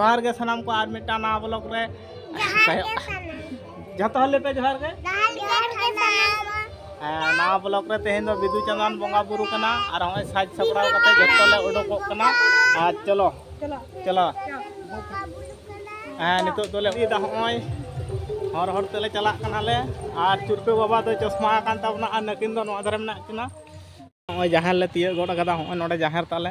जोहार गे सनम को आर्मी टाना ब्लॉक रे जत हले पे जोहार गे ना ब्लॉक रे तेहेन दो तो बिदु चंदन बंगा बुरु कना और हय साज सपड़ा कते जत ले उडोक कना आ चलो। चलो। हाँ नितो तो ले हर हर तेले चला कना ले। आ चुरपे बाबा तो चश्मा कान नकिन दो नोदर में ना किना हय जहाँ ले तिय गोड कदा हय नोडे ताले।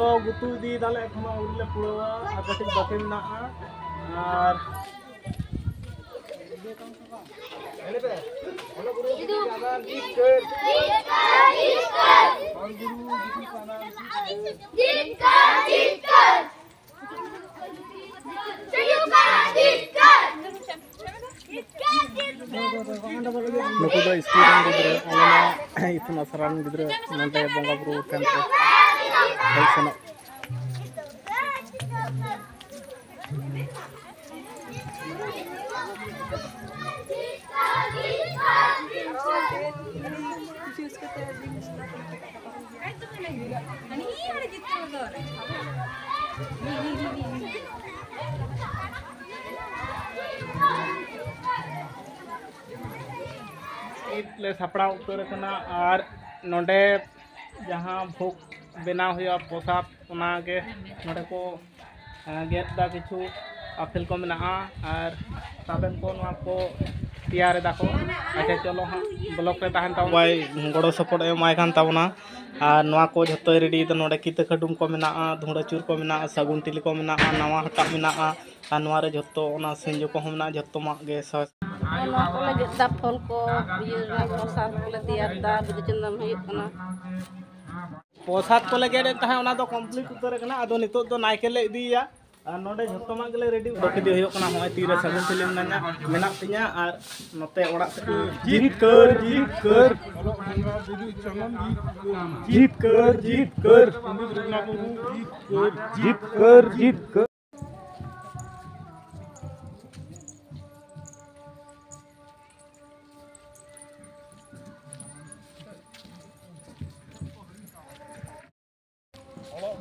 ᱛᱚ ᱜᱩᱛᱩ ᱤᱫᱤᱭᱮᱫᱟᱞᱮ ᱮᱠᱷᱚᱱᱳ ᱟᱹᱣᱨᱤ ᱞᱮ ᱯᱩᱨᱟᱹᱣᱟ ᱟᱨ ᱠᱟᱹᱴᱤᱡ ᱵᱟᱹᱠᱤ ᱢᱮᱱᱟᱜᱼᱟ ᱟᱨ ᱱᱩᱠᱩ ᱫᱚ ᱥᱠᱩᱞ ᱨᱮᱱ ᱜᱤᱫᱽᱨᱟᱹ ᱟᱞᱮ ᱱᱚᱣᱟ ᱤᱛᱩᱱ ᱟᱥᱲᱟ ᱨᱮᱱ ᱜᱤᱫᱽᱨᱟᱹ ᱱᱚᱰᱮ ᱵᱚᱸᱜᱟ ᱵᱩᱨᱩ ᱴᱷᱮᱱ सपड़ा उतर ना और नोडे जहाँ भोग बना हुआ पोशाक ना को गेदा कि आफेल को साबन को तैयार को अच्छा चलो हाँ ब्लक गड़ो सपोर्ट एमाना और को जो रेडी ना किता खाडूम को धूड़ा चूर को सगुन टिली को नवा हटा मे नारे जो सेंजो को जो मागे फल को प्रसाद पोसाद को लेके रहता है उना तो कंप्लीट उतर करना आदो नितो तो ले नोडे जतमा गेले रेडी बटे दे होयो कना होय तीरे ना मेना तिया और नते जीत कर जीत कर। जीत कर जीत कर। जीत कर जीत कर।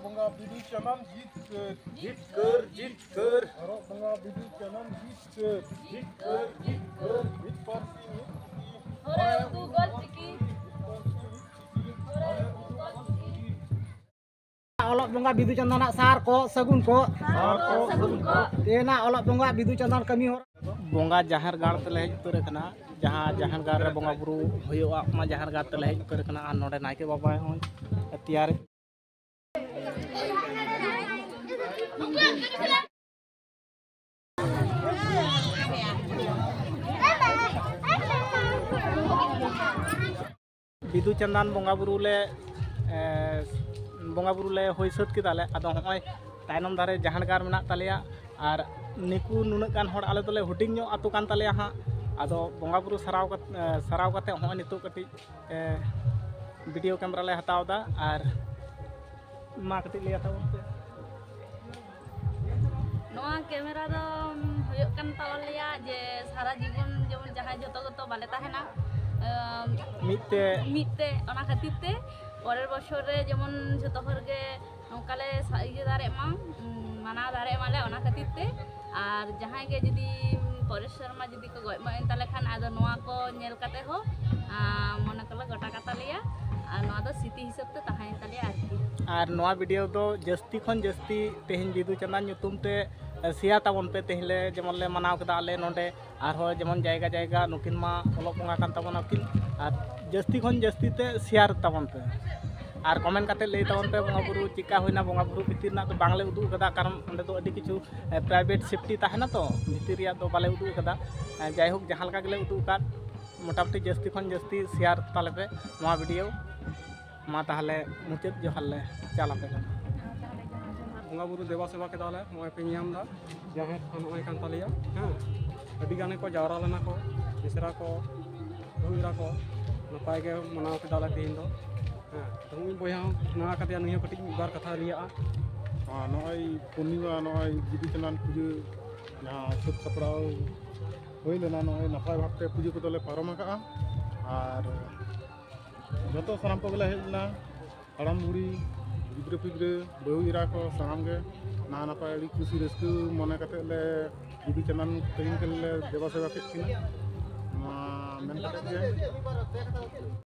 Olok bunga bidu canan jit ke जीत कर जीत कर Olok bunga bidu canan jit ke jit ke jit ke jit parsi jit olok bongga bidu chandana sar ko sagun ko तेना olok bongga bidu chandan kami hor bongga jahar gar tele hej utar kana jahan jahan gar re bongga buru huyoa ma jahar gar tele hej utar kana ar node naike baba hon tiyar विदु चंदन बंगाबुरुले बंगाबुरुले के किताले आ दहाय तायनम दारे जहानगार मेना तालिया, are निकु नुनकान हड आले तले hooting no आतु कान तालिया हा। आ बंगाबुरु सराव क सराव कते हो नितु कति वीडियो कैमरा ले हतावदा आर मा कति ले हतावते ᱱᱚᱣᱟ ᱠᱮᱢᱮᱨᱟ ᱫᱚ ᱦᱩᱭᱩᱜ ᱠᱟᱱ ᱛᱟᱞᱮᱭᱟ ᱡᱮ ᱥᱟᱨᱟ ᱡᱤᱵᱚᱱ ᱡᱮᱢᱚᱱ ᱡᱟᱦᱟᱸᱭ ᱡᱚᱛᱚ ᱜᱚᱛᱚ ᱵᱟᱞᱮ ᱛᱟᱦᱮᱱᱟ ᱢᱤᱫᱛᱮ ᱢᱤᱫᱛᱮ ᱚᱱᱟ ᱠᱷᱟᱹᱛᱤᱨ ᱛᱮ পরের বছরে যেমন যত হরগে নৌকালে ইয়ে দাঁড়ায় মা মানা দাঁড়ায় মালে ওনা খাতিরতে আর যাহাইগে যদি পরের শর্মা যদি কো গয় মাইন তালে খান আদো নোয়া কো নেল কাতে হো মনে করলে গোটা কাতালিয়া আর নোয়া দো স্মৃতি হিসাব তো তাহা ᱟᱨ ᱱᱚᱣᱟ ᱫᱚ ᱥᱤᱛᱤ ᱦᱤᱥᱟᱹᱵ ᱛᱮ ᱛᱟᱦᱮᱸᱭᱮᱱ ᱛᱟᱞᱮᱭᱟ ᱟᱨᱠᱤ ᱟᱨ ᱱᱚᱣᱟ ᱵᱷᱤᱰᱤᱭᱳ ᱫᱚ ᱡᱟᱹᱥᱛᱤ ᱠᱷᱚᱱ ᱡᱟᱹᱥᱛᱤ ᱛᱮᱦᱮᱧ ᱵᱤᱫᱩ ᱪᱟᱸᱫᱟᱱ ᱧᱩᱛᱩᱢ ᱛᱮ ᱥᱮᱭᱟ ᱛᱟᱵᱚᱱ ᱯᱮ ᱛᱮᱦᱮᱧ ᱞᱮ ᱡᱮᱢᱚᱱ ᱞᱮ ᱢᱟᱱᱟᱣ ᱠᱮᱫᱟ ᱟᱞᱮ ᱱᱚᱰᱮ ᱟᱨᱦᱚᱸ ᱡᱮᱢᱚᱱ ᱡᱟᱭᱜᱟ ᱡᱟᱭᱜᱟ ᱱᱩᱠᱤᱱ ᱢᱟ ᱚᱞᱚᱜ ᱵᱚᱸᱜᱟ ᱠᱟᱱ ᱛᱟᱵᱚᱱᱟ ᱠᱤᱱ ᱟᱨ ᱡᱟᱹᱥᱛᱤ ᱠᱷᱚᱱ ᱡᱟᱹᱥᱛᱤ ᱛᱮ ᱥᱮᱭᱟᱨ ᱛᱟᱵᱚᱱ ᱯᱮ ᱟᱨ ᱠᱚᱢᱮᱱᱴ ᱠᱟᱛᱮ ᱞᱟᱹᱭ ᱛᱟᱵᱚᱱ ᱯᱮ ᱵᱚᱸᱜᱟ ᱵᱩᱨᱩ ᱪᱮᱠᱟ ᱦᱩᱭᱱᱟ ᱵᱚᱸᱜᱟ ᱵᱩᱨᱩ ᱵᱷᱤᱛᱤᱨ ᱨᱮᱱᱟᱜ ᱫᱚ ᱵᱟᱝᱞᱮ ᱩᱫᱩᱜ ᱠᱟᱫᱟ ᱠᱟᱨᱚᱱ ᱚᱸᱰᱮ ᱫᱚ ᱟᱹᱰᱤ ᱠᱤᱪᱷᱩ ᱯᱨᱟᱭᱵᱷᱮᱴ ᱥᱮᱯᱴᱤ ᱛᱟᱦᱮᱱᱟ ᱛᱚ ᱵᱷᱤᱛᱤᱨ ᱨᱮᱭᱟᱜ ᱫᱚ ᱵᱟᱞᱮ ᱩᱫᱩᱜ ᱠᱟᱫᱟ ᱡᱟᱭᱦᱳᱠ ᱡᱟᱦᱟᱸ ᱞᱮᱠᱟ ᱜᱮᱞᱮ ᱩᱫᱩᱜ ᱟᱠᱟᱫ ᱢᱳᱴᱟᱢᱩᱴᱤ ᱡᱟᱹᱥᱛᱤ ᱠᱷᱚᱱ ᱡᱟᱹᱥᱛᱤ ᱥᱮᱭᱟᱨ ᱛᱟᱞᱮ ᱯᱮ ᱱᱚᱣᱟ ᱵᱷᱤᱰᱤᱭᱳ ᱢᱟ ᱛᱟᱦᱚᱞᱮ ᱢᱩᱪᱟᱹᱫ ᱡᱚᱦᱟᱨ ᱞᱮ ᱪᱟᱞ ᱟᱯᱮ ᱠᱟᱱᱟ ᱵᱚᱸᱜᱟ ᱵᱩᱨᱩ ᱫᱮᱵᱟ ᱥᱮᱵᱟ ᱠᱮᱫᱟᱞᱮ ᱱᱚᱜᱼᱚᱭ ᱯᱮ ᱧᱟᱢ ᱫᱟ ᱡᱟᱦᱮᱨ ᱛᱷᱟᱱ ᱱᱚᱜᱼᱚᱭ ᱠᱟᱱ ᱛᱟᱞᱮᱭᱟ ᱦᱮᱸ ᱟᱹᱰᱤ ᱜᱟᱱ ᱜᱮᱠᱚ ᱡᱟᱣᱨᱟ ᱞᱮᱱᱟ ᱠᱚ ᱢᱤᱥᱨᱟ ᱠᱚ ᱵᱟᱹᱦᱩ ᱮᱨᱟ ᱠᱚ ᱱᱟᱯᱟᱭ ᱜᱮ ᱢᱟᱱᱟᱣ ᱠᱮᱫᱟᱞᱮ ᱛᱮᱦᱮᱧ ᱫᱚ ᱦᱮᱸ ᱛᱚ ᱤᱧ ᱵᱚᱭᱦᱟ ᱦᱚᱸ ᱱᱚᱣᱟ ᱠᱟᱛᱮ ᱱᱩᱭ ᱦᱚᱸ ᱠᱟᱹᱴᱤᱡ ᱢᱤᱫ ᱵᱟᱨ ᱠᱟᱛᱷᱟ ᱞᱟᱹᱭᱟᱜᱼᱟ ᱟᱨ ᱱᱚᱜᱼᱚᱭ ᱯᱩᱨᱱᱤᱢᱟ ᱱᱚᱜᱼᱚᱭ ᱵᱤᱫᱩ ᱪᱟᱸᱫᱟᱱ ᱯᱩᱡᱟᱹ ᱡᱟᱦᱟᱸ ᱥᱟᱹᱛ ᱥᱟᱯᱲᱟᱣ ᱦᱩᱭ ᱞᱮᱱᱟ ᱱᱚᱜᱼᱚᱭ ᱱᱟᱯᱟᱭ ᱵᱷᱟᱵᱛᱮ ᱯᱩᱡᱟᱹ ᱠᱚᱫᱚᱞᱮ ᱯᱟᱨᱚᱢ ᱟᱠᱟᱜᱼᱟ ᱟᱨ जो सामान को हेना हड़ाम बुढ़ी गिद्र पिद्र बहु एरा को सामान ना नपाय खुशी रस्क मन ले बुढ़ी चंदन तेज़ी के देवा सेवा के